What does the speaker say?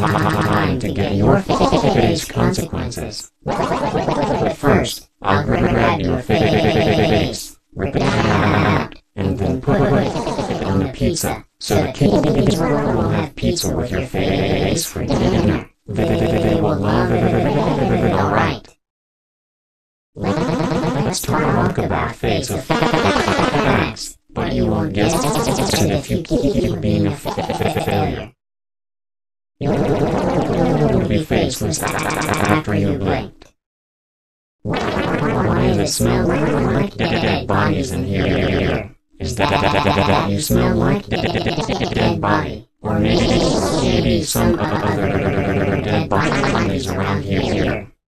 time to get your face consequences. But first, I'll grab your face, rip it out, and then put it on the pizza, so the kids will have pizza with your face for dinner. They, they will love it, alright. Let's talk about face effects, but you won't get it if you keep being a. You'll be faceless after you blinked. Why does it smell like dead bodies in here? Is that you smell like dead body? Or maybe, some other dead here?